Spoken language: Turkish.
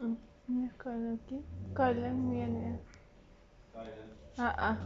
Mm-mm. Nie, Scarlett. Scarlett, yan Ah, ah.